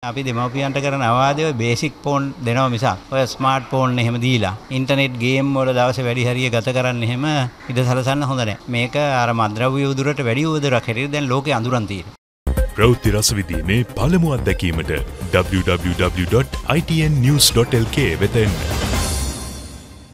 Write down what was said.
අපි දෙමව්පියන්ට කරන අවවාදය බේසික් ෆෝන් දෙනවා මිසක් ඔය ස්මාර්ට් ෆෝන් එහෙම දීලා ඉන්ටර්නෙට් ගේම් වල දවසේ වැඩි හරිය ගත කරන්න එහෙම ඉඩ සලසන්න හොඳ නැහැ. මේක අර මද්ද්‍රව්‍ය උදුරට වැඩි උදුරක් හැටියට දැන් ලෝකේ අඳුරන් තියෙනවා. ප්‍රවෘත්ති රසවිදීමේ පළමු අත්දැකීමට www.itnnews.lk වෙත එන්න.